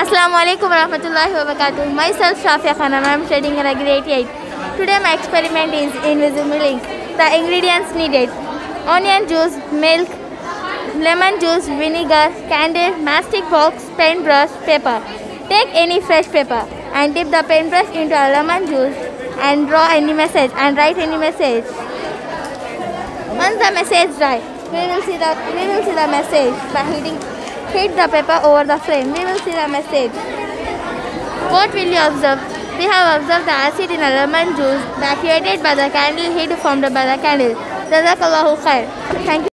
Assalamu alaikum warahmatullahi wabarakatuh. Myself Shafia Khan and I am studying in a grade 8. Today my experiment is invisible ink. The ingredients needed onion juice, milk, lemon juice, vinegar, candle, mastic box, paintbrush, paper. Take any fresh paper and dip the paintbrush into a lemon juice and draw any message and write any message. Once the message dry, we will see the we will see the message by hitting hit the paper over the frame. We will see the message. What will you observe? We have observed the acid in a lemon juice that created by the candle heat formed by the candle. Jazakallahu khair. Thank you.